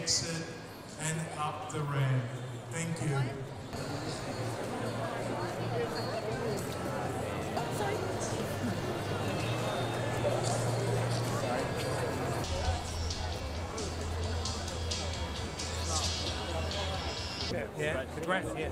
exit and up the ramp. Thank you. Yeah, congrats, yeah.